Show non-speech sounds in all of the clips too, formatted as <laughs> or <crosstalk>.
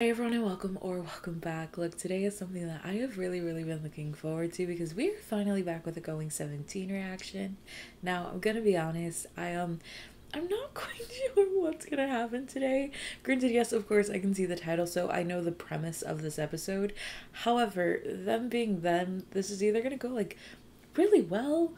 Hey everyone and welcome or welcome back. Look, today is something that I have really, really been looking forward to because we are finally back with a Going 17 reaction. Now, I'm gonna be honest, I um I'm not <laughs> quite sure what's gonna happen today. Granted, yes, of course, I can see the title, so I know the premise of this episode. However, them being them, this is either gonna go like really well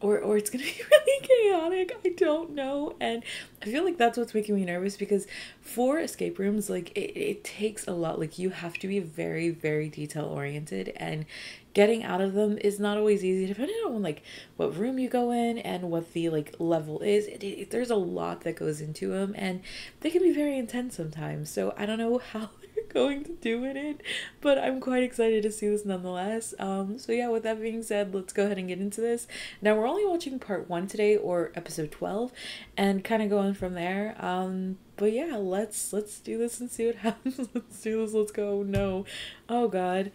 or or it's gonna <laughs> be really chaotic. I don't know, and I feel like that's what's making me nervous because for escape rooms, like it, it takes a lot. Like you have to be very very detail oriented, and getting out of them is not always easy depending on like what room you go in and what the like level is. It, it, there's a lot that goes into them, and they can be very intense sometimes. So I don't know <laughs> how going to do in it but i'm quite excited to see this nonetheless. Um so yeah with that being said let's go ahead and get into this. Now we're only watching part one today or episode 12 and kind of going from there. Um but yeah let's let's do this and see what <laughs> happens. Let's do this. Let's go. No. Oh god.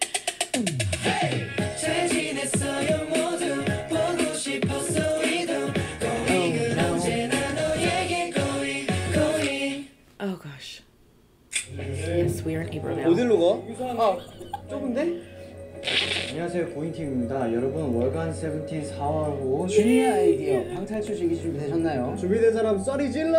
Oh 안녕하세요 고인팀입니다. 여러분 월간 세븐틴 4화로 주니어 아이디어 방탈출시기 준비되셨나요? 준비된 사람 쏘리 질러!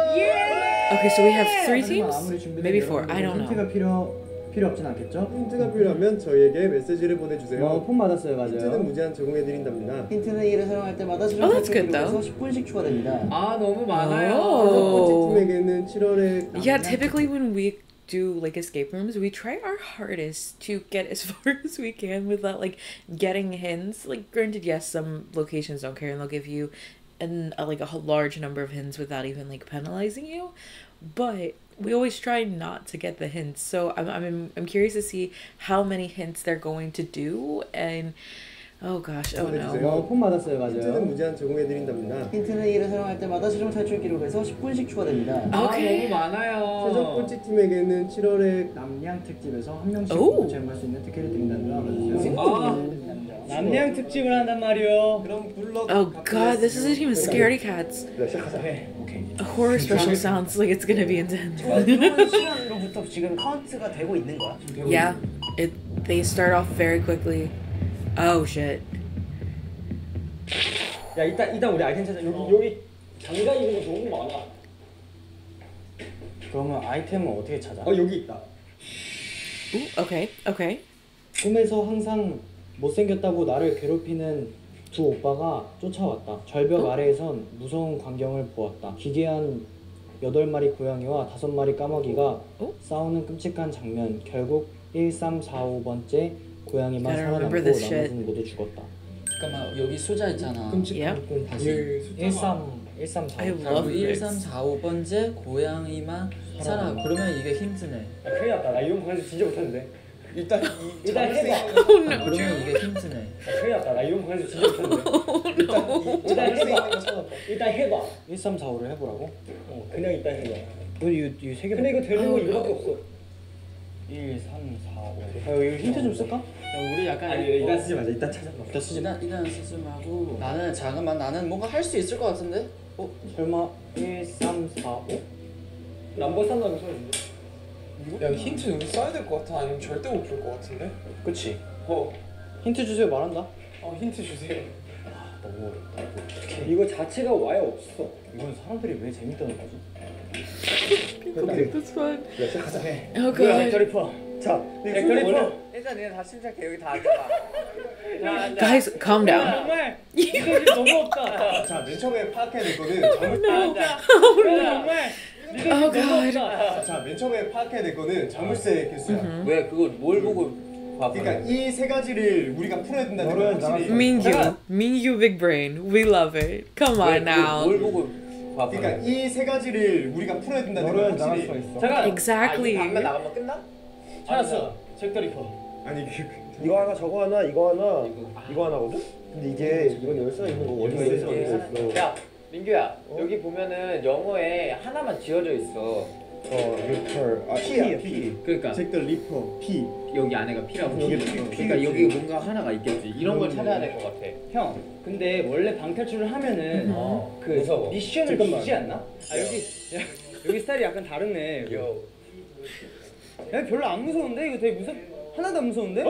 okay so we have three teams maybe four i don't 힌트가 know 필요 필요 없진 않겠죠? 힌트가 필요하면 저희에게 메시지를 보내주세요 어, 폰 받았어요 힌트는 맞아요. 무제한 제공해드린답니다 힌트는 이를 사용할 때마다 수정 Oh, that's good, 탈출기록에서 10분씩 추가됩니다. 아 너무 많아요. Oh. 팀에게는 7월에 Yeah, typically when we do like escape rooms, we try our hardest to get as <laughs> far as we can without like getting hints. Like, granted, yes, some locations don't care and they'll give you an a, like a large number of hints without even like penalizing you, but we always try not to get the hints. So I'm I'm I'm curious to see how many hints they're going to do and oh gosh, oh no. 어, 폰 받았어요 힌트는 맞아요. 무제한 제공해 드린답니다 힌트는 이를 사용할 때마다 수정 탈출 기록에서 10분씩 추가됩니다. 아 오케이. 너무 많아요. 최종 꼴찌 팀에게는 7월에 남양 특집에서 한 명씩 오. 모두 제공할 수 있는 특혜를 드린다는 거 알아주세요. 아. 남양 특집을 한단 말이요. 그럼 불러 Oh god, this isn't even scaredy cats. 네, 시작하자 오케이. A horror special sounds like it's gonna be intense. <laughs> 시간으로부터 지금 카운트가 되고 있는 거야? Yeah, it they start off very quickly. Oh shit. 야 이따 이따 우리 아이템 찾아 여기 여기 장가 있는 거 너무 많아. 그러면 아이템은 어떻게 찾아? 어 여기 있다 Ooh, okay, okay. 꿈에서 항상 못생겼다고 나를 괴롭히는 두 오빠가 쫓아왔다. 절벽 어? 아래에선 무서운 광경을 보았다. 기괴한 여덟 마리 고양이와 다섯 마리 까마귀가 어? 싸우는 끔찍한 장면. 결국 1, 3, 4, 5번째 고양이만 살아남고 remember this 나머지는 모두 죽었다. 잠깐만 여기 숫자 있잖아. 끔찍한 다시. 1, 3, 1, 3, 4, I 5. love 결국 1, this. 3, 4, 5번째 고양이만 살아. 그러면 이게 힌트네. 야 큰일 났다. 나 이런 거 가지고 진짜 못하는데. 일단 이 일단 해봐. 그러면 이게 힌트네. 야 큰일 났다. 나 이런 거 가지고 진짜 못하는데. <laughs> 일단 해봐. 일단 해봐. 1, 3, 4, 5를 해보라고? 어 그냥 일단 해봐. 이세 개 근데 이거 되는 거 이거밖에 없어. 1, 3, 4, 5. 아, 이거 힌트 좀 쓸까? 야, 우리 약간 아니 일단 쓰지 말자. 일단 찾아봐. 일단 쓰지 마. 일단 일단 쓰지 말고 나는 잠깐만 나는 뭔가 할 수 있을 것 같은데. 어? 설마 1, 3, 4, 5? 남버 산다는 소리인데. 야 힌트 여기 써야 될 것 같아 아니면 절대 못줄것 같은데 그치. 어. 힌트 주세요 말한다. 어 힌트 주세요 너무 어렵다. 이거. 이거 자체가 와야 없어. 이건 사람들이 왜 재밌다는 거지? That's fun. 네, 시작하자 Oh god. 엑터리퍼. 자 엑터리퍼. 일단 내가 다 침착해 여기 다 앉아봐. <laughs> Guys, calm down. 정말 이거 너무 없다. 자 맨 처음에 파악해냈거든 장물 정말 Oh god. 자 맨 처음에 파악해냈거든 자물쇠 개수야 왜 그걸 뭘 보고 봐? 그러니까 이 세 가지를 우리가 풀어야 된다는 확실히 Mingyu, Mingyu big brain. We love it. Come on now. 뭘 보고 봐? 그러니까 이 세 가지를 우리가 풀어야 된다는 걸 너를 나갈 확실히 수가 있어. 잠깐. Exactly. 나가면 끝나? 찾았어. 잭 더 리퍼. 아니 그 이거 하나 저거 하나 이거 하나 이거 하나거든? 근데 이게 이건 열쇠가 있는 어디가 이게 열쇠가 있어 야, 민규야, 여기 보면은 영어에 하나만 지워져 있어. 어 리퍼 아 P야 P 그러니까 잭 더 리퍼 P 여기 안에가 P라고. 여기 P. P, 그러니까 P. 여기 뭔가 하나가 있겠지. 이런 걸 찾아야 될 것 같아. 형, 근데 원래 방탈출을 하면은 어, 그 무서워. 미션을 주지 않나? 아 여기 야, 여기 스타일이 약간 다르네. 요. 야 별로 안 무서운데 이거 되게 무섭 하나도 안 무서운데? He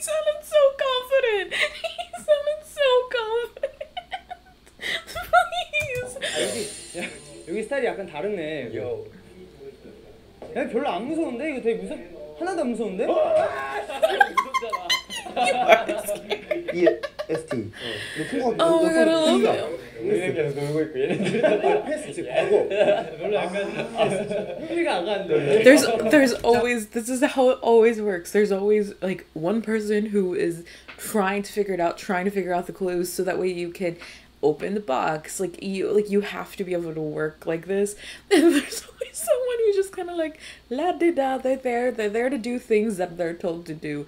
sounded so confident. confident. Please. 야, 여기 스타일이 약간 다르네. 야 별로 안 무서운데 이거 되게 무섭 하나도 안 무서운데? E S T. <laughs> 높은 거 Oh my god, I love him. 우리는 계속 놀고 있고 얘네들 패스 즉 과거. 흥미가 안 가는데. There's there's always this is how it always works. There's always like one person who is trying to figure it out, trying to figure out the clues so that way you can open the box. Like you like you have to be able to work like this. <laughs> And there's always someone who's just kind of like la di da. They're there. They're there to do things that they're told to do.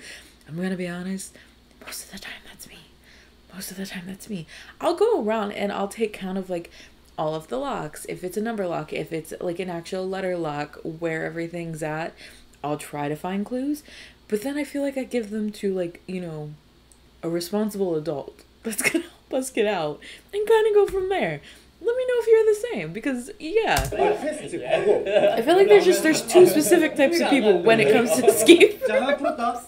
I'm gonna be honest. Most of the time, that's me. Most of the time, that's me. I'll go around and I'll take count of like all of the locks. If it's a number lock, if it's like an actual letter lock, where everything's at, I'll try to find clues. But then I feel like I give them to like, you know, a responsible adult <laughs> that's gonna help us get out and kind of go from there. Let me know if you're the same because yeah, 패스 즉 과거. I feel like there's just there's two specific types of people when it comes to <laughs> escape. 자 하나 풀었다.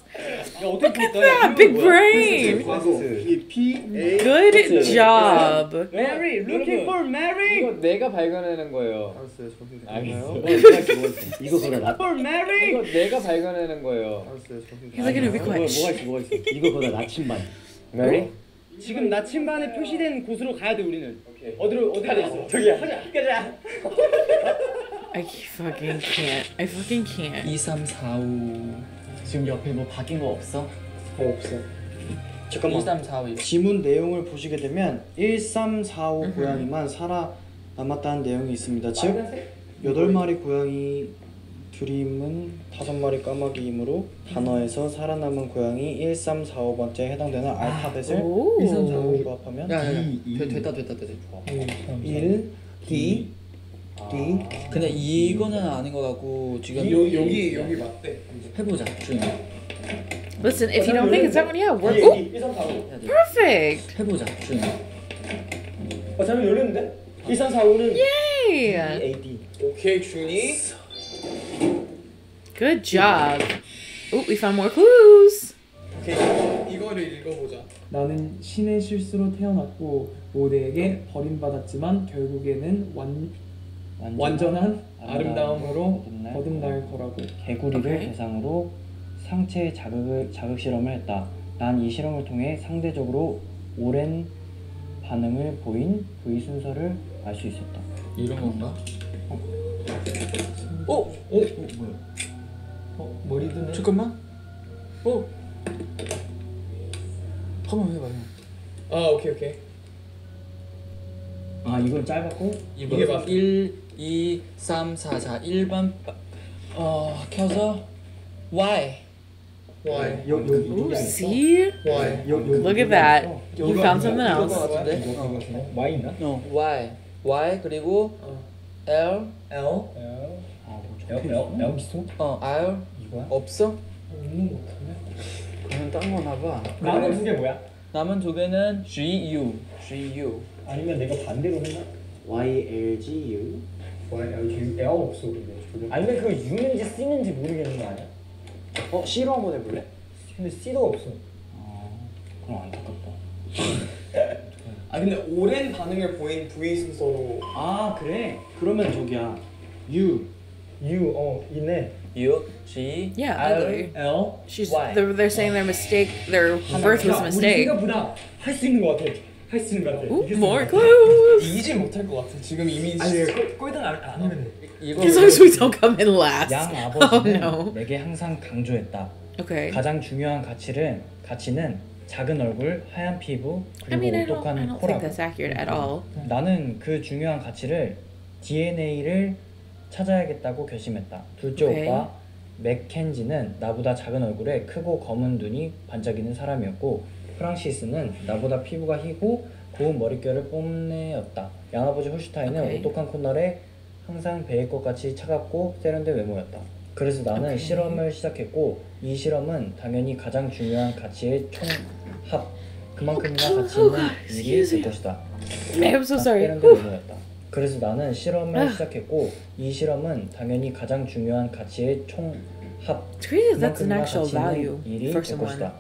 야 어떻게 Look at that big brain. 과거. 이 P A. Good job. Mary, looking for Mary. 이거 내가 발견해낸 거예요 알았어요. 저기 알겠어 이거 보다 나. For Mary. 이거 내가 발견해낸 거예요 알았어요. 저기 He's like gonna be quiet. 있어 뭐가 있어. 이거보다 나침반. 메리? 지금 나침반에 표시된 곳으로 가야 돼 우리는. 어디로 어디로 있어? 저기야 가자 I fucking can't. I fucking can't. 2, 3, 4, 5 지금 옆에 뭐 바뀐 거 없어? 없어. 2, 잠깐만. 3, 4, 5 지문 내용을 보시게 되면 1345 고양이만 살아 남았다는 내용이 있습니다. 즉 여덟 마리 고양이 드림은 다섯 마리 까마귀이므로 단어에서 살아남은 고양이 1345번째에 해당되는 알파벳을 오. 1345 조합하면 야 야야 D, 됐다 됐다 됐다 1 D D 근데 이거는 아닌 것 같고 지금 여기 여기 여기 맞대. 해보자 주인이 Listen, if you don't think it's that one, yeah, we're oh, 1345. 해야 돼 perfect. 해보자 주인이 어 잘못 열렸는데? 1345는 Yay! A D 오케이 준이. Good job. Oh, we found more clues. 오케이 이거를 읽어보자. 나는 신의 실수로 태어났고 모두에게 버림받았지만 결국에는 완, 완전한 아름다움으로 거듭날 거라고. 개구리를 오케이. 대상으로 상체 자극을 자극 실험을 했다. 난 이 실험을 통해 상대적으로 오랜 반응을 보인 부위 순서를 알 수 있었다. 이런 건가? 어? 어? 뭐야? 어? 머리 드네. 잠깐만 어? 한번 해봐 형아 오케이 오케이. 아 이건 짧았고 이게 맞. 1, 2, 3, 4, 4 1번 어 켜서 Y Why? Ooh, see? Why? Look at that. You found something else. 같은데? Y 있나? 어 Y Y 그리고 L L. 아뭐 L L 있어? 어 R 이거야? 없어? 없는 거 같은데? 그러면 딴 거나 봐 남은 두 개 뭐야? 남은 두 개는 G U G U 아니면 내가 반대로 했나? Y L G U Y L G U L 없어 근데 아니면 그거 U는지 C는지 모르겠는 거 아니야? 어 C로 한번 해볼래? 근데 C가 없어. 아 그럼 안타깝다. <laughs> 아 근데 오랜 반응을 보인 부위 순서로. 아 그래? 그러면 저기야 U U 어 있네. U G Yeah, ugly. L She's Why? they're, they're saying their mistake, their birth was a mistake. 생각보다 할 수 있는 거 같아. 할 수 있는 거 같아. Ooh, 수 more clues. 이길 못할 것 같아. 지금 이미. 아니 꼴등 안 하면 돼. 이거 we don't come in last. 양 Oh 아버지는 no. 내게 항상 강조했다. Okay. 가장 중요한 가치는 가치는 작은 얼굴, 하얀 피부, mean, 그리고 I that's accurate at all. 나는 그 중요한 가치를 DNA를 찾아야겠다고 결심했다. 둘째 오케이. 오빠 맥켄지는 나보다 작은 얼굴에 크고 검은 눈이 반짝이는 사람이었고 프랑시스는 나보다 피부가 희고 고운 머릿결을 뽐내었다. 양아버지 홀슈타인은 오케이. 오똑한 코너에 항상 베일 것 같이 차갑고 세련된 외모였다. 그래서 나는 오케이. 실험을 시작했고 이 실험은 당연히 가장 중요한 가치의 총 합 그만큼이나 가치 있는 일이 me. 것이다. I'm so sorry. 그래서 나는 실험을 시작했고 이 실험은 당연히 가장 중요한 가치의 총합 그만큼이나 actual 가치 있는 value 일이 될. 것이다.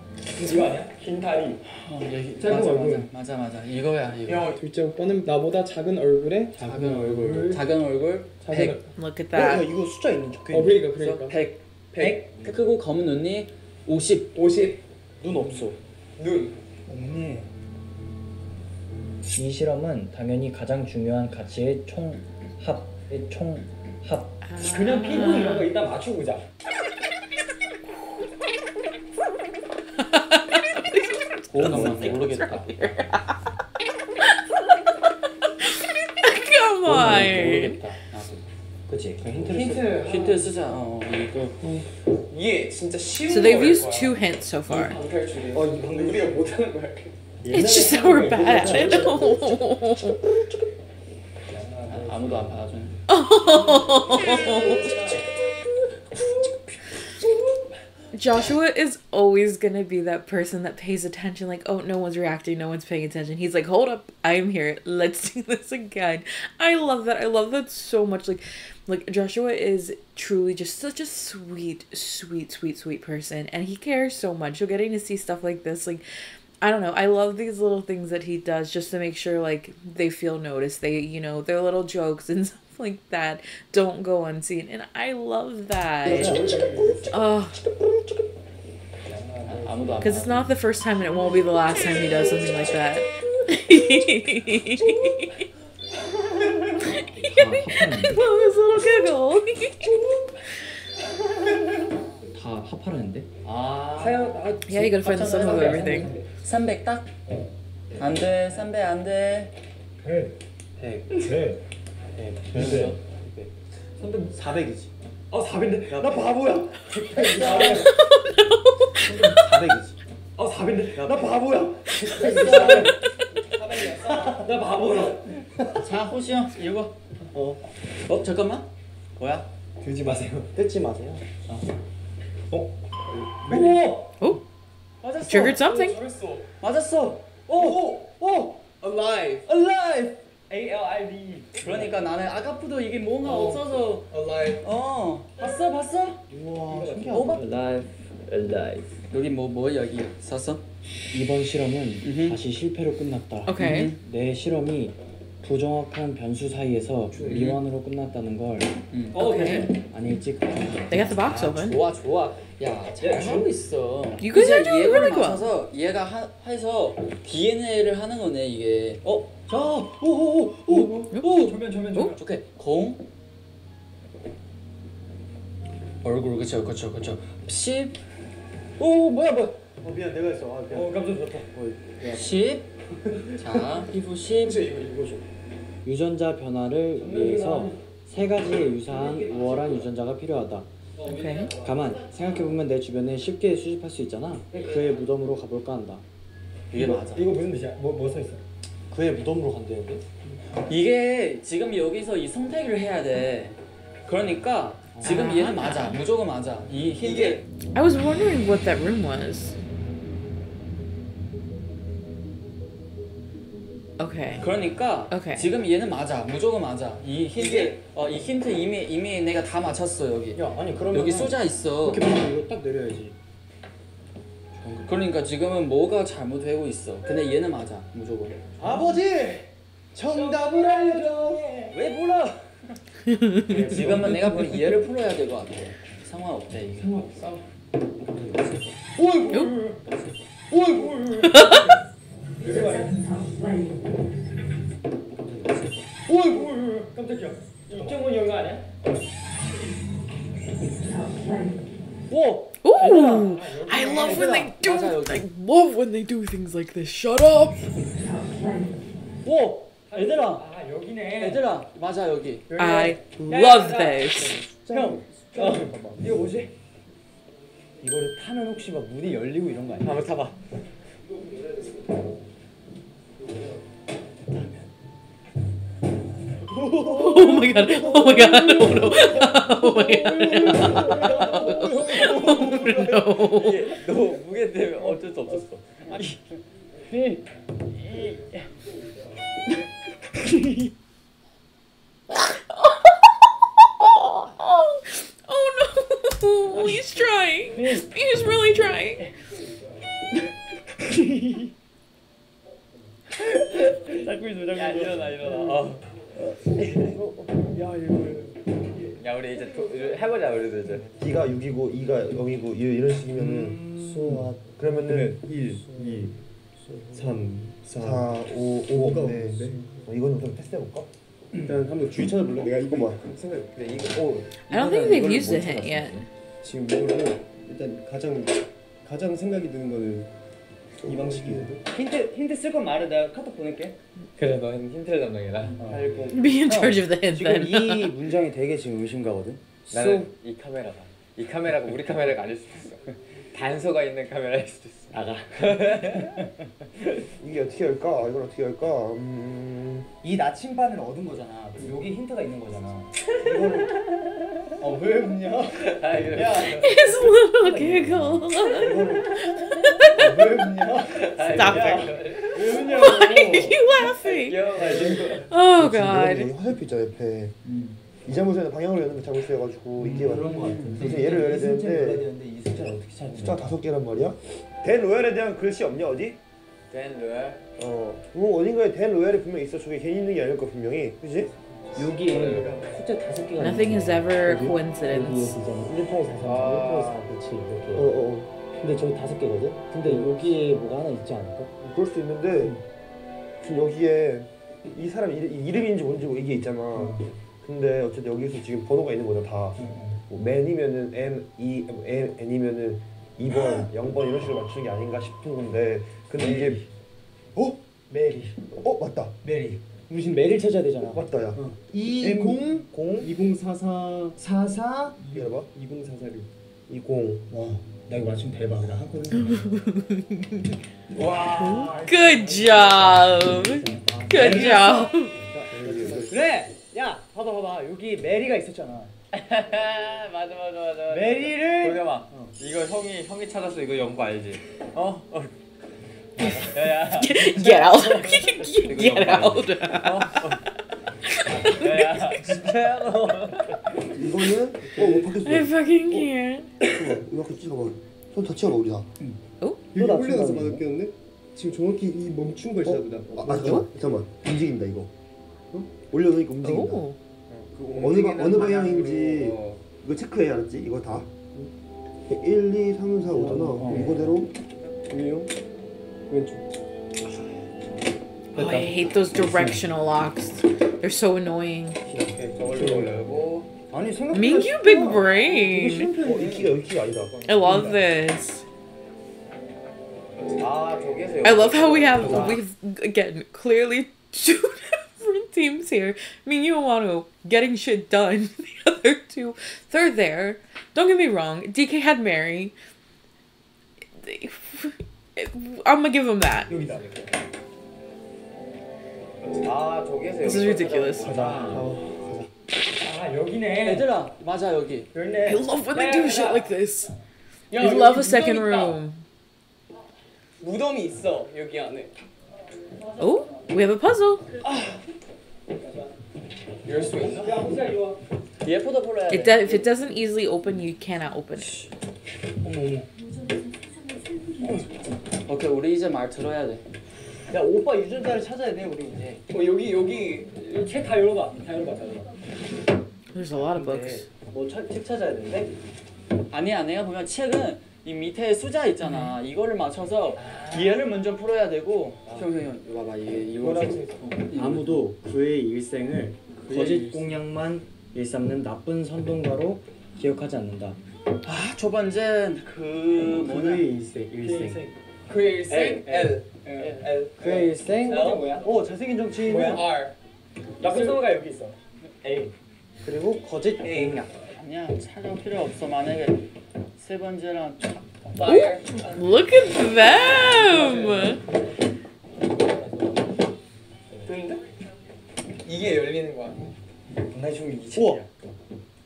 이거 아니야? 긴 다리. 어, 여기 맞아, 얼굴. 맞아 맞아 맞아 이거야 이거 야 둘째 오빠는 나보다 작은 얼굴에 작은 얼굴 작은 얼굴 작은 100 얼- Look at 어, 야, that. 이거 숫자 있는 적혀 어 있네. 그러니까 그러니까 100 100 100 크고 검은 눈이 50 50 눈 없어. 눈 없네. 이 실험은 당연히 가장 중요한 가치의 총합의 총합 그냥 피부 이런 거 이따 맞춰보자. 잠깐만 모르겠다 Come on. 모르겠다 나도 그치? 그 힌트를 힌트. 힌트 쓰자. 어 이거. 이게 진짜 쉬운 So they've 거일 used 거야. two hints so far. 방탈출이. 어, 이 방금 우리가 못하는 거야 It's just that we're bad. at <laughs> it. 아, 아무도 안 받아주네 <laughs> Joshua is always gonna be that person that pays attention, like, oh, no one's reacting, no one's paying attention. He's like, hold up, I'm here. Let's <laughs> do this again. I love that. I love that so much. Like, like Joshua is truly just such a sweet, sweet, sweet, sweet person, and he cares so much. So getting to see stuff like this, like, I don't know. I love these little things that he does just to make sure like they feel noticed. They, you know, their little jokes and <laughs> like that don't go unseen, and I love that. Oh. 아, 아무도 안 Because it's 받아주네 not the first time and it won't be the last time he does something like that. I <laughs> love his little giggle. 다 합하라는데? 아 사연 아 yeah, you gotta find the sum of everything. 300 딱? 안돼 300 안돼 100 네. 100 400이지. 어 400인데? 나 바보야. 400이지. 어 400인데? 나 바보야. 나 바보야. 자 호시 형 읽어. 어? 어 잠깐만. 뭐야? 들지 마세요. 뜯지 마세요. 오! Oh, 맞았어. Triggered something. 잘했어 맞았어. 오! 오! alive. Alive A L I V. 그러니까 나는 아까부터 이게 뭔가 없어서 alive 어 봤어 봤어? 우와. 신기하다 alive alive 여기 뭐 뭐 여기 썼어? 이번 실험은. 다시 실패로 끝났다 Okay. 내 실험이 부정확한 변수 사이에서 미완으로 끝났다는 걸 응. Okay. 안에 일찍 They got the box open. 좋아 좋아 야 잘하고 있어 You guys are 이제 doing really well. 맞춰서 얘가 하, 해서 DNA를 하는 거네 이게 어? 자 오오오오오 조면 조면 조면. 오케이. 공. 얼굴 그쵸 그쵸 그쵸. 10 오 뭐야 뭐야. 어 미안 내가 했어. 아 미안. 어 깜짝 놀랐다. 10 자 피부 10 이거 이거 이거 줘. 유전자 변화를 위해서 세 가지의 유사한 우월한 유전자가 필요하다. Okay. 가만 생각해보면 내 주변에 쉽게 수집할 수 있잖아. 그의 무덤으로 가볼까 한다. 이게 맞아. 이거 무슨 뜻이야? 뭐 뭐 써 있어? 그의 무덤으로 간대는데? 이게 지금 여기서 이 선택을 해야 돼. 그러니까 지금 얘는 맞아. 무조건 맞아. 이 이게 I was wondering what that room was. Okay. 그러니까 오케이. 지금 얘는 맞아. 무조건 맞아. 이 힌트 어, 이 힌트 이미 이미 내가 다 맞췄어 여기. 야 아니 그러면 여기 쏟아 있어. 이렇게 보면 이거 딱 내려야지 그러니까 지금은 뭐가 잘못되고 있어 근데 얘는 맞아 무조건 아버지 정답을 알려줘. 왜 몰라 <laughs> 지금은 내가 보니 얘를 풀어야 될 것 같아 상관 없대 이게 상관없어. Nope. 어이구 깜짝이야. 이정훈 형거 아니야? 오! Ooh, I love when they do. I love when they do things like this. Shut up. 오! 얘들아 아 여기네. 얘들아 맞아 여기 I love this. 형. 이거 뭐지? 이거를 타면 혹시 막 문이 열리고 이런 거 아니야? 한번 타봐. Oh my god. Oh my god. Oh no. Oh my god. no. 이게 너무 무게되면 어쩔 수 없었어. 아니. oh no! He's trying. He's really trying. 자꾸 있어, 자꾸 있어. 일어나, 일어나. 어. 야, 이거. 야 우리 이제 도, 해보자 우리도 이제. D가 6이고 2가 0이고 이런 식이면은 수학 그러면은 1, 2, 3, 4. 4, 5, 5, 네. 어, 이거는 좀 테스트 해볼까? 일단 한번 주의 찾아볼래? 내가 이거 막 생각. 근데 이거 오. I don't think they've used hint yet. 지금 이거는 일단 가장 가장 생각이 드는 거는 이 방식이거든. 힌트 힌트 쓸 건 말해 내가 카톡 보낼게 그래 너는 힌트를 담당해라. 80. Be in charge of the hint 지금 then. 이 문장이 되게 지금 의심가거든. 나는 이 카메라가 이 카메라가 우리 카메라가 아닐 수도 있어. 단서가 있는 카메라일 수도 있어. 아가. <laughs> 이게 어떻게 할까? 이걸 어떻게 할까? 음... 이 나침반을 얻은 거잖아 그럼 여기 힌트가 있는 거잖아 아왜 웃냐? 아 그래. His little giggle. 왜 웃냐? Stop it. 왜 웃냐고. Why are you laughing? Oh god. 화살표 있잖아 옆에 이 자물쇠는 방향을 여는 게 자물쇠여가지고 이게 그런 거 같아. 무슨 예를 열어야 되는데 이 숫자를 어떻게 찾는 숫자 다섯 개란 말이야? 댄 로얄에 대한 글씨 없냐 어디? 댄 로얄. 어 뭐 어딘가에 댄 로얄이 분명 있어 저게 괜히 있는 게 아닐 거 분명히 그지? 여기에 숫자 다섯 개가 Nothing is ever 여기? coincidence. 여기에 있잖아. 1, 8, 4, 3, 1, 8, 4, 그렇지 이렇게. 어 어 근데 저기 다섯 개거든. 근데 여기에 뭐가 하나 있지 않을까? 그럴 수도 있는데 지금 여기에 이 사람 이름, 이 이름인지 뭔지 뭐 이게 있잖아 근데 어쨌든 여기서 지금 번호가 있는 거죠 다 뭐, men이면은 M, E, N, N이면은 2번, 0번 이런 식으로 맞추는 게 아닌가 싶은 건데 근데 이게 어? 메리. 어 맞다 메리. 우리 메리를 찾아야 되잖아. 맞다 야 어. 20 0 2044 44. 기다려봐 2044류. 20 와, 나 이거 맞추면 대박이다. 한꺼번에. Good job. Good job. 그래 야 봐봐 봐봐 여기 메리가 있었잖아 <laughs> 맞아 맞아 맞아. 메리를 도겸아 이거 형이 형이 찾았어 이거 연구 알지? 어? 어. 야야. Get out. <laughs> Get out. 야야. 진짜야 너. 이거는 어못 바뀌었어 I fucking 이거 그 찍어봐 손 터치해봐 우리 다 여기 또 올려놔서 나침반이네. 맞았겠는데? 지금 정확히 이 멈춘 걸 시작보다. 아, 아 잠깐만 잠깐만 움직인다 이거 어? 올려놓으니까 움직인다 Oh. 어느 방- 어느 방향인지 이거 체크해 알았지? 이거 다 1, 2, 3, 4, 5잖아 어. 이거대로 위요. 왼쪽. Oh, I hate those directional locks. They're so annoying. 오케이 저걸로 열고. 아니 생각보다 Mingyu big 이게 brain. 실패 어, 이 키가 이 키가 아니다 I love this. 아 저기에서. I love how we have we've again clearly <laughs> two different teams here. Mingyu and Wano getting shit done. <laughs> The other two, they're there. Don't get me wrong. DK had Mary. <laughs> I'm gonna give him that. 여기다. 아 저기에서. This is ridiculous. 아 여기네 얘들아 맞아 여기 I 열네 love when they do shit like this. 야, I 여기 love a second 무덤 있다. room. 무덤이 있어 여기 안에. Oh, we have a puzzle. 예쁘다 불러야 It do- if it doesn't easily open, you cannot open it. 오케이 우리 이제 말 들어야 돼 야 오빠 유전자를 찾아야 돼 우리 이제. 어 여기 여기 책다 열어봐. 다 열어봐. 다 열어봐. There's a lot of books. 뭐책 찾아야 되는데? 아니야 내가 보면 책은 이 밑에 숫자 있잖아 이거를 맞춰서 얘를 먼저 풀어야 되고 형형 형 이거 봐봐 이게 이거 좀- 어, 이거. 아무도 그의 일생을 그의 거짓. 공약만 일삼는 나쁜 선동가로 기억하지 않는다. 아 저번엔 그 뭐냐 그의 일생, 일생. 그의 일생 L. L. 그의 일생. L 뭐야? 오 잘생긴 정치인. 뭐야? R. 나쁜 성우가 여기 있어. A. 그리고 거짓 공약. 아니야 찾을 필요 없어 만약에 세 번째랑 Fire. Look at them. 되는데? 이게 열리는 거야. 나 지금 이 책이야.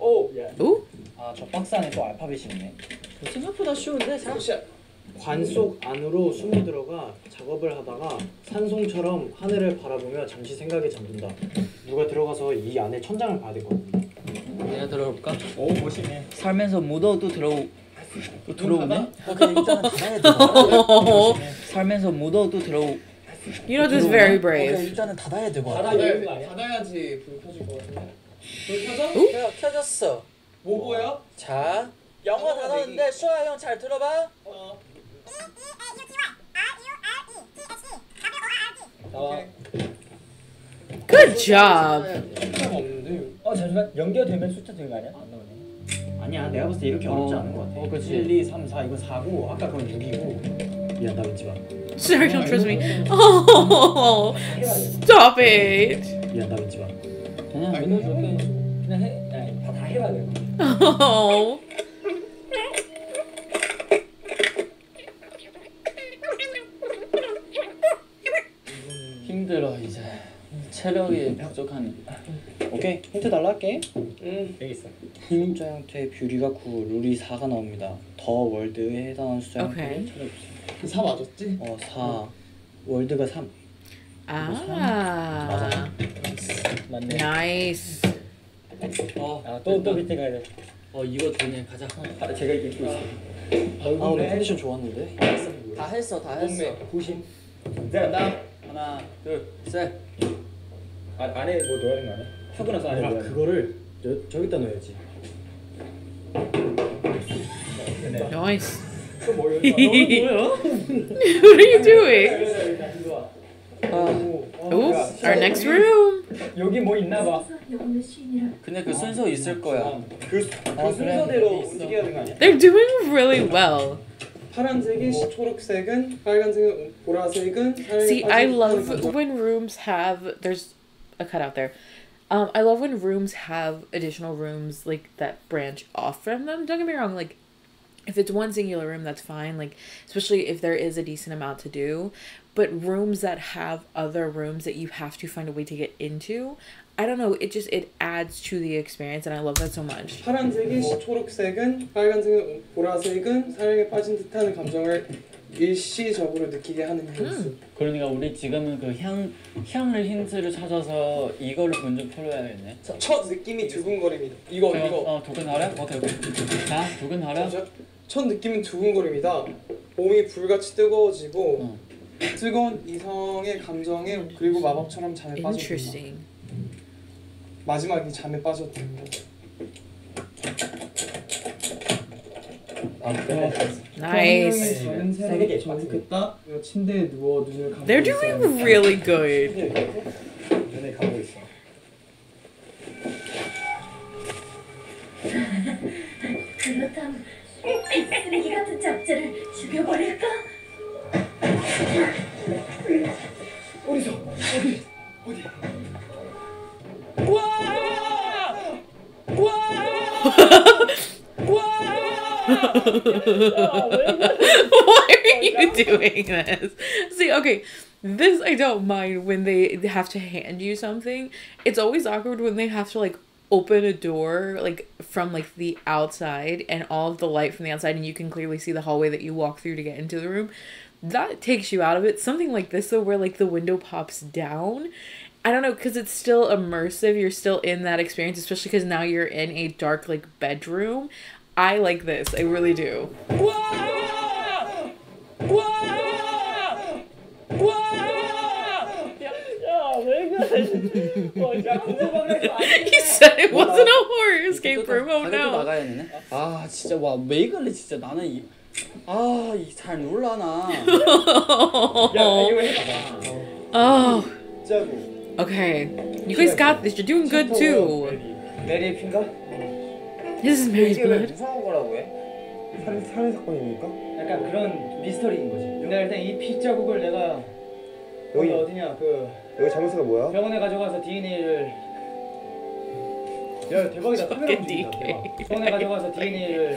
오. Ooh. 아저 박스 안에 또 알파벳이 있네. 생각보다 쉬운데 잘관속 안으로 숨어 들어가 작업을 하다가 산송처럼 하늘을 바라보며 잠시 생각에 잠든다. 누가 들어가서 이 안에 천장을 봐야 될것 같아. 내가 들어볼까? 오 멋있네. 살면서 묻어 또 들어 또 들어오네? 일단은 닫아야 돼. Oh. 살면서 묻어 또 들어 You know this is very 오케이, brave. 일단은 닫아야 되고 닫아 닫아야지 불 켜질 것 같은데. 불 켜져? 켜, 켜졌어 뭐 보여? 자 영어 닫았는데 수아 형 잘 들어봐 어. 나와. Good job. 숫자가 없는데. 어 잠시만 연결되면 숫자 되는 거 아니야? 안 나오네. 아니야 내가 봤을 때 이렇게 어렵지 어. 않은 것 같아. 어, 그치. 1, 2, 3, 4 이거 4고 아까 그건 6이고. 미안 나 믿지 마. Sorry, don't trust me. Oh, stop it. 미안 나 믿지 마. 그냥 믿어줄게 그냥 해. 아니 다다 해봐야 돼. Oh. 힘들어 이제 체력이 부족하니 오케이 힌트 달라 할게. 응. 여기 있어. 힘자 형태의 뷰리가 9, 룰이 4가 나옵니다. 더 월드에 해당하는 숫자 오케이. 형태를 찾아주세요. 그사 맞았지? 어 4. 월드가 3. Ah. 맞네. Nice. 어, 아 또 또 밑에 가야 돼. 어 이거 되네 가자 아, 제가 읽고 있어. 아 오늘 컨디션 좋았는데. 다 했어 다 했어 90. 하나 하나 둘 셋 아, 안에 뭐 넣어야 되는 거 아니야? 하고 나서 안에 넣어야 돼. 그거를 저, 저기다 넣어야지. Nice. 그 뭐야? <laughs> what are you doing? Ooh, our next room. 여기 뭐 있나 봐. 근데 그 순서 있을 거야 그, 그 순서대로 움직여야 되는 거 아니야? They're doing really well. 파란색이 초록색은 빨간색은 보라색은 See, I love when rooms have there's a cutout there. Um, I love when rooms have additional rooms like that branch off from them. Don't get me wrong, like if it's one singular room, that's fine. Like especially if there is a decent amount to do, but rooms that have other rooms that you have to find a way to get into, I don't know. It just it adds to the experience, and I love that so much. 파란색이 초록색은 빨간색은 보라색은 사랑에 빠진 듯한 감정을 일시적으로 느끼게 하는 향수. 그러니까 우리 지금은 그 향 향을 힌트를 찾아서 이걸로 먼저 풀어야겠네 자, 첫 느낌이 두근거립니다. 이거 어, 이거. 어 두근하려? 오케이 오케이 자 두근하려? 자, 첫 느낌은 두근거립니다. 몸이 불같이 뜨거워지고 어. 뜨거운 이성의 감정에 그리고 마법처럼 잠에 빠져든다. Interesting. 마지막이 잠에 빠져든다. Nice. 눈을 감고 They're doing really good. 그렇다면 쓰레기 같은 잡지를 죽여버릴까? <laughs> Why are you doing this? See, okay, this I don't mind when they have to hand you something. It's always awkward when they have to like open a door like from like the outside and all of the light from the outside and you can clearly see the hallway that you walk through to get into the room. That takes you out of it. Something like this though where like the window pops down. I don't know cuz it's still immersive. You're still in that experience especially cuz now you're in a dark like bedroom. I like this. I really do. he said it wasn't a horror escape room. Oh 또 no. 나가야 되네 아 진짜 와왜 그래 진짜 나는 이 아잘 놀라나 <laughs> Oh, 짜고. okay. You guys got this. You're doing good too. 메리의 핀가? This is Mary's 이게 왜 blood. 무서운 거라고 해? 살인 살인 사건입니까? 약간 그런 미스터리인 거지. 근데 일단 이피 자국을 내가 여기 여기 어디냐 그 여기 장소가 뭐야? 병원에 가져가서 DNA를 야 대박이다 카메라 움직인다 대박 병원에 가져가서 DNA를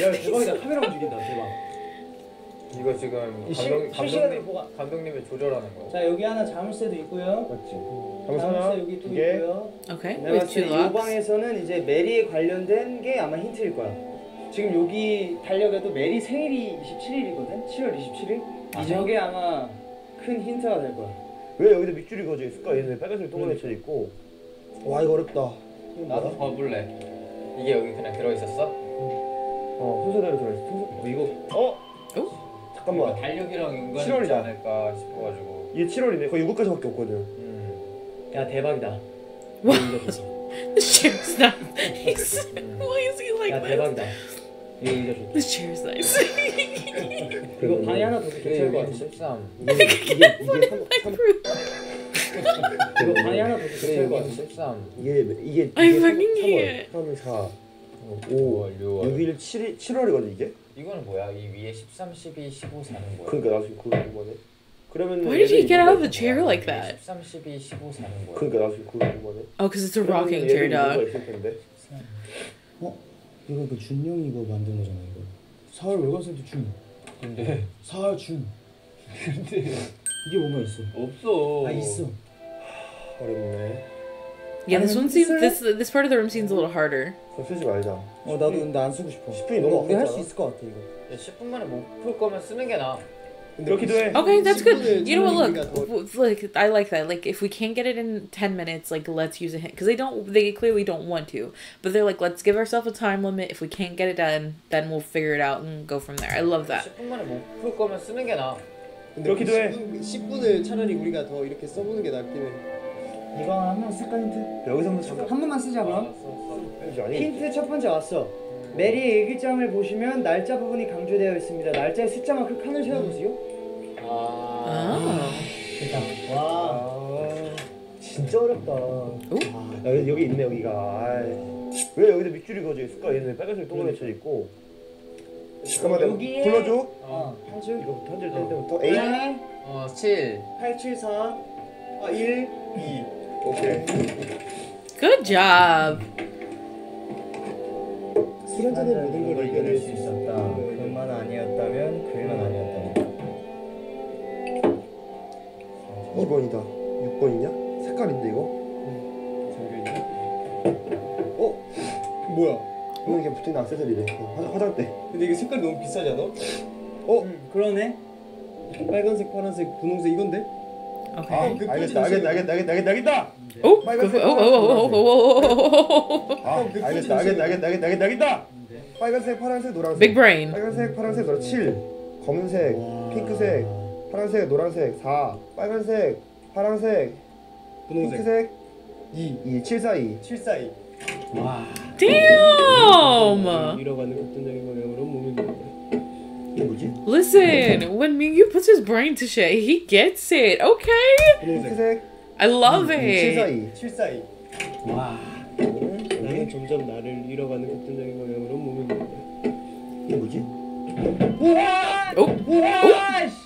야 대박이다 카메라 움직인다 대박 이거 지금 이 실- 감독, 실시간으로 감독님, 보가 감독님이 조절하는 거야. 자 여기 하나 자물쇠도 있고요 맞지. 장소나 여기 또 이게 있고요 Okay, locks. 방에서는 이제 메리에 관련된 게 아마 힌트일 거야 지금 여기 달력에도 메리 생일이 27일이거든 7월 27일 이게 아마 큰 힌트가 될 거야 왜 여기다 밑줄이 그어져 있을까? 얘는 빨간색 동그랗게 쳐 있고. 와 이거 어렵다. 나도 봐볼래. 이게 여기 그냥 들어 있었어? 어 순서대로 들어 있어. 순서. 어 이거. 어? 잠깐만 달력이랑 연관이 있지. 않을까 싶어가지고. 이게 7월이네 거의 6월까지밖에 없거든 음. 야 대박이다. What? <laughs> This chair's nice. Why is he like 야 this? 대박이다. 이거 이겨줬다. This chair's nice. <laughs> 이거 방에 하나 더 괜찮을 것 같은데? 13. <laughs> 이게 이게 이게 3, 이거 방에 하나 더 괜찮을 것 같은데? 13. 이게 이게 이게 fucking 3월 hate. 3, 4, 5, 5월, 6월. 6일 7일 7월이거든 이게 이거는 뭐야? 이 위에 13, 12, 15, 4는 뭐야? 그러니까 나 지금 그거 궁금하네 그러면 Why did he get out of the chair like that? 13, 12, 15, 4는 뭐야? 그러니까 나 지금 그거 궁금하네 Oh, because it's a rocking chair, dog. 어? 이거 그 준영이 이거 만든 거잖아 이거. 4월 월간센터 준. 근데 4월 준. 근데 이게 뭔가 있어. 없어. 아 있어. 어렵네 Yeah, this one seems 쓸래? this this part of the room seems a little harder. 그럼 쓰지 말자 어 나도 근데 안 쓰고 싶어. 10분이 너무 우리 할 수. 있을 것 같아 이거. 야, 10분 만에 못 풀 거면 쓰는 게 나아. 그렇기도 해 Okay, that's good. 10분을 You know what? 차라리 Look, 우리가 더- w- like I like that. Like if we can't get it in ten minutes, like let's use a hint because they don't. They clearly don't want to, but they're like, let's give ourselves a time limit. If we can't get it done, then we'll figure it out and go from there. I love that. 10분 만에 못 풀 거면 쓰는 게 나아. 근데 그렇기도 해. 10분, 10분을 차라리 우리가 더 이렇게 써보는 게 낫긴 해. 이거 한번 쓸까 힌트? 여기서 한번 쳐봐 한 번만 쓰자 그럼. 아니 힌트 첫 번째 왔어. 메리의 일기장을 보시면 날짜 부분이 강조되어 있습니다. 날짜의 숫자만큼 칸을 세워보세요. 됐다. 와. 아 진짜 어렵다 아, 여기, 여기 있네 여기가 아이. 왜 여기다 밑줄이 그어져 있을까? 얘는 빨간색 동그라미 쳐 있고 잠깐만 내가 여기에- 불러줘 어. 한 줄. 이거부터 한줄 뗄 때부터 A 어, 7. 874 아 1 2 오케이 Good job. 술 한잔에 모든 걸 이겨낼 이겨낼 수수 있었다. 글만 아니었다면 글만 아니었다면. 2번이다 6번이냐? 색깔인데 이거? 뭐야? 이건 그냥 붙어있는 액세서리래 화, 화장대 근데 이게 색깔이 너무 비싸지 않아? 어? 그러네. 빨간색, 파란색, 분홍색 이건데? Okay. 아, 그 알겠다 알겠다 알겠다 알겠다 알겠다 알겠다 Oh, oh, oh, oh, oh, oh, oh, 아그 알겠다 알겠다 알겠다 알겠다 알겠다 알겠다 빨간색 파란색 노란색 Big brain. 빨간색 파란색 노란 7 검은색 핑크색 파란색 노란색 4 빨간색 파란색. 핑크색 2 2 7 4 2 742. Damn. 잃어가는 급진적인 방향으로 몸을 누른다. 이게 뭐지? Listen, when Mingyu puts his brain to shit, he gets it. Okay. I love 7 4 it. 2 742. 와. 나는 점점 나를 잃어가는 급진적인 방향으로 누른다. 이게 뭐지? Oh. 우와! 씨.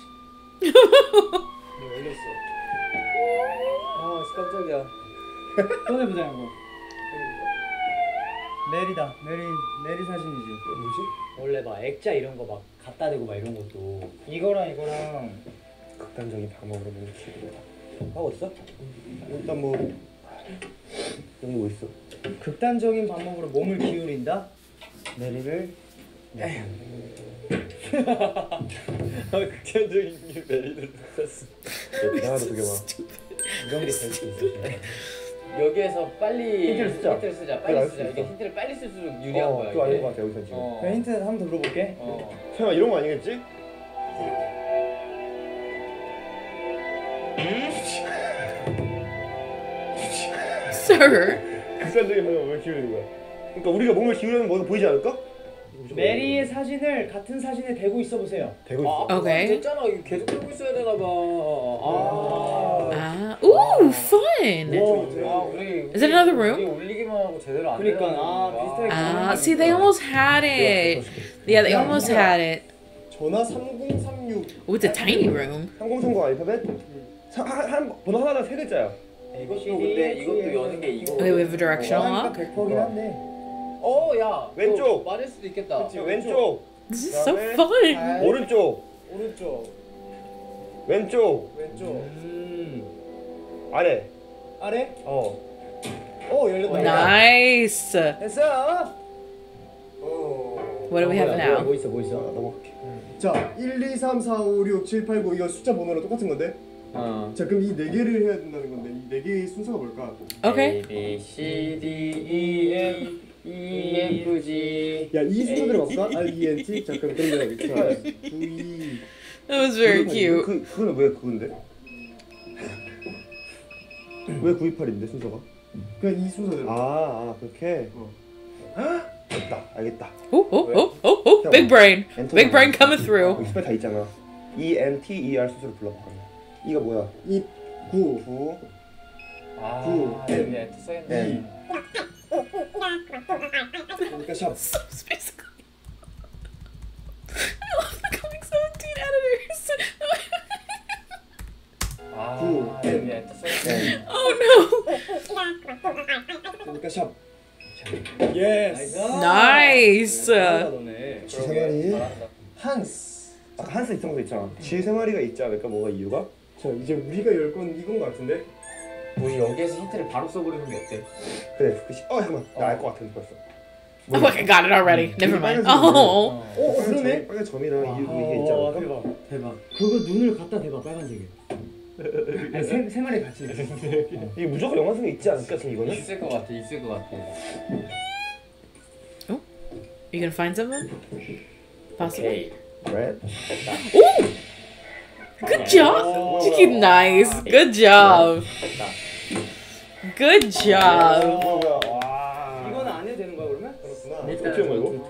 뭐 열렸어. 아, 깜짝이야. 꺼내보자 이거. 메리다. 메리 메리 사진이지. 뭐지? 원래 막 액자 이런 거 막 갖다 대고 막 이런 것도 이거랑 이거랑 극단적인 방법으로 몸을 키우다 하고 있어? 일단 뭐 여기 뭐 있어? 극단적인 방법으로 몸을 기울인다. 메리를 <laughs> 극단적인 게 메리를 떴어. 대단하다 도겸아 이런 게 될수 있어. 여기에서 빨리 힌트를 쓰자. 힌트를 쓰자. 빨리 쓰자. 이게 힌트를 빨리 쓸수록 유리한 어 거야. 그거 아닌 이게. 것 같아 여기서 지금 어. 힌트 한번더 물어볼게. 어. 설마 이런 거 아니겠지? Sir. 극단적인 방법으로 몸을 기울이는 거야 그러니까 우리가 몸을 기울이는 뭐가 보이지 않을까? 메리의 사진을 같은 사진에 대고 있어 보세요. 되고 있어 아, 오케이. 됐잖아. 계속 들고 있어야 되나 봐. 아. Ah. Ooh, fun. 아, 우리 Is it another room? 올리기만 하고 제대로 안 그러니까, 아? 비슷하게 Ah, see, they almost had it. Yeah, they almost had it. 전화 3036. Oh, it's a tiny room. 3030 알파벳 사- 한, 한 번호 하나당 세 글자야 이것도 근데 이것도 여는 게 이거. Okay, we have a directional lock. 100%긴 한데. 어, 야. 왼쪽. 맞을 수도 있겠다. 왼쪽 This is so fun. 오른쪽 오른쪽. 왼쪽 왼쪽. 음. 아래 아래. 어어 열렸다. Nice. 됐어. 어. What do we have now? 뭐 있어 뭐 있어. 넘어갈게 자, 1, 2, 3, 4, 5, 6, 7, 8, 9 이거 숫자 번호랑 똑같은 건데? 어. 자, 그럼 이 네 개를 해야 된다는 건데 이 네 개의 순서가 뭘까? Okay. A B C D E F E F G 야, 이 순서대로 갈까? R, E, N, T. <laughs> 자, 그럼 그런 거 V, That was very cute. 그 그거는 왜 그건데? 왜 928인데 순서가? 그냥 이 순서대로. 아, 아 그렇게. 어. 됐다, 알겠다. Oh, oh, oh, oh, oh, big brain. Big brain coming through. spell 다 있잖아. E N T E R 순서로 불러봐. 이가 뭐야? 이 구. 9 아, 구, 엔터 써있네. N. 샵. Space. I love the Going Seventeen editors. 아, 구, 여기 엔터 써있네. N. oh no. 샵. Yes. Nice. 너네. 쥐 세 마리. 잘한다. 한스. 아까 한스 있던 거 있잖아. 쥐 세 마리가 있지 않을까? 뭐가 이유가? 자 이제 우리가 열 건 이건 거 같은데. 우리 여기에서 힌트를 바로 써버리는 게 어때? 그래. 그 시... 어 잠깐만. 나 알 것 같은데 벌써. <laughs> Oh, I got it already. Never mind. Oh. <laughs> 어 그러네. 빨간 점이랑 이유 이게 있지 않을까? 대박 대박 그거 눈을 갖다 대봐 빨간색에 아니 세, 세 마리 같이 <laughs> 이게 무조건 영화 속에 있지 않을까 지금 이거는? 있을 것 같아, 있을 것 같아. You gonna find something? Possibly. 오케이. Red. Good job. Chicky, nice. Good job. Good job. 이거는 안 해도 되는 거야 그러면? 어떻게 말고?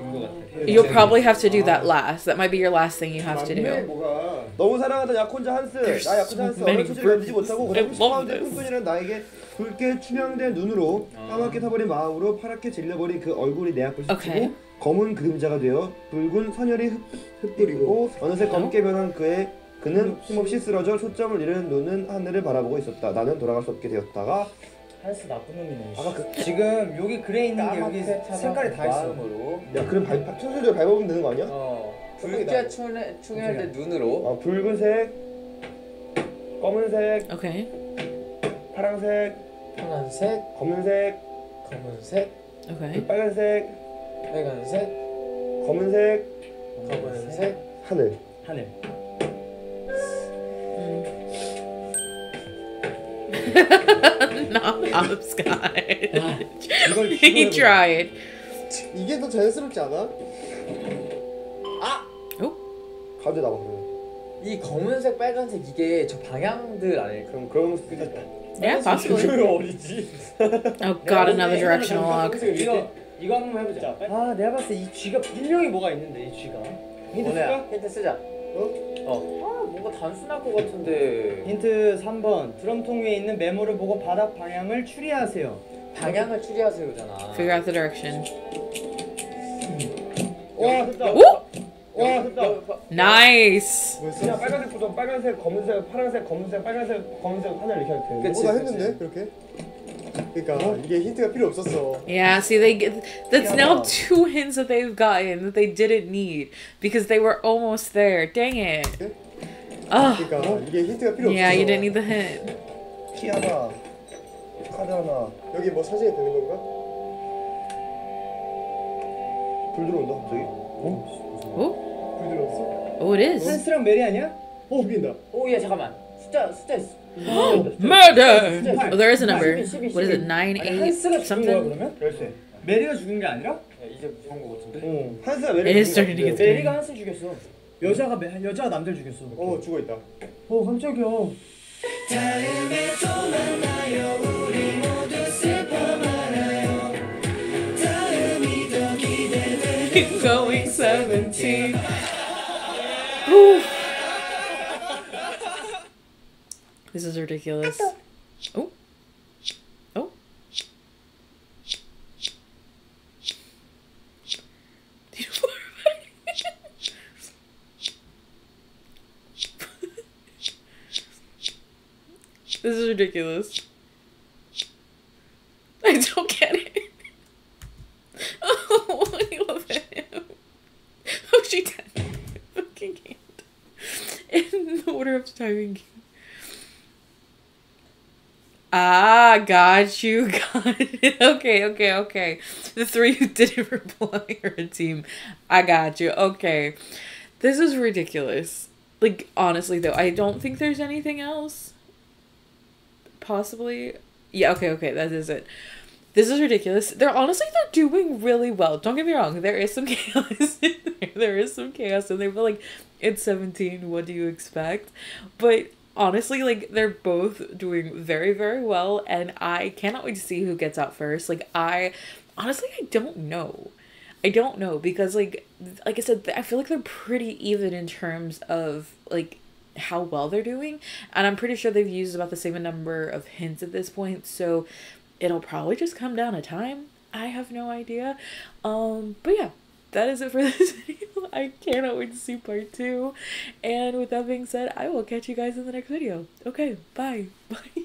You'll probably have to do that last. That might be your last thing you have to do. 뭐가. 너무 사랑하던 약혼자 한스. 나 약혼자 한스 many 어느 소리를 견디지 못하고 love 10파운드의 this. 꿈꾼이란 나에게 붉게 투명된 눈으로 까맣게 타버린 마음으로 파랗게 질려버린 그 얼굴이 내 앞을 스치고 Okay. 검은 그림자가 되어 붉은 선혈이 흩- 흩뿌리고 어느새 검게 변한 그의 그는 힘없이 쓰러져 초점을 잃은 눈은 하늘을 바라보고 있었다. 나는 돌아갈 수 없게 되었다가 한스 나쁜 놈이네 아까 그, 지금 여기 그래 있는 게 여기 색깔이 다 있어 마음으로. 야 그럼 발, 발, 순서대로 밟아보면 되는 거 아니야? 어. 붉게 충혈, 충혈된 눈으로. 아, 붉은색, 검은색, Okay. 파란색, 파란색, 검은색, 검은색, Okay. 빨간색, 빨간색, 검은색, 검은색. 하늘. 하늘 <laughs> <laughs> Not hopscotch. <laughs> he tried. 이게 더 자연스럽지 않아? 가운데 나와 그러면. 이 검은색, 빨간색 이게 저 방향들 아닐까? 그럼 그런 수도 있다. Yeah, possibly. 어리지. Oh god, another directional log. 이거 이거 한번 해보자 아 내가 봤을 때 이 쥐가 분명히 뭐가 있는데 이 쥐가 힌트 쓸까? 힌트 쓰자. 어? 어. 아 단순할 것 같은데. 힌트 3번 드럼통 위에 있는 메모를 보고 바닥 방향을 추리하세요 방향을 추리하세요잖아. Figure out the direction. 와 됐다. 오! 와 됐다. Nice. 그냥 빨간색부터 빨간색, 검은색, 파란색, 검은색, 빨간색, 검은색, 하늘 이렇게 할 때. 그치. 했는데 그렇게? 그러니까 이게 힌트가 필요 없었어. Yeah, see, they get that's now two hints that they've gotten that they didn't need because they were almost there. Dang it. Oh, 그러니까 이게 힌트가 필요 없었어. yeah, you didn't need the hint. 키 하나, 카드 하나. 여기 뭐 사진이 되는 건가? 불 들어온다 갑자기. Oh, 불 들어왔어? oh, it is 한스랑 메리 아니야? 어 죽인다. 오야 잠깐만. 숫자 숫자 있어. <gasps> murder. Oh, there is a number. What is it? Nine, 아니 eight, 한스가 죽은 거야 something. 그러면? 열쇠. 메리가 죽은 게 아니라? 야, 이제 무서운 거 같은데. 응. 한스가 메리. It is starting to get scary. 메리가 한스 죽였어 여자가 메, 여자가 남자를 죽였어 어 죽어 있다. 어 깜짝이야 Going seventeen. Ooh. This is ridiculous. Ridiculous. I don't get it. Oh, I love him. Oh, she did. Fucking can't. In the order of the timing. Ah, got you, <laughs> got it. Okay, okay, okay. The three who didn't <laughs> reply are a team. I got you. Okay. This is ridiculous. Like, honestly, though, I don't think there's anything else. Possibly. Yeah, okay, okay, that is it. this is ridiculous. They're honestly they're doing really well. Don't get me wrong. There is some <laughs> chaos in there. There is some chaos in there, but like it's 17. What do you expect? But honestly, like they're both doing very, very well, and I cannot wait to see who gets out first. Like I honestly I don't know. I don't know because like like I said, I feel like they're pretty even in terms of like how well they're doing, and I'm pretty sure they've used about the same number of hints at this point. So it'll probably just come down to time. I have no idea. Um, but yeah, that is it for <laughs> this video. I cannot wait to see part two. And with that being said, I will catch you guys in the next video. Okay, bye. <laughs> Bye.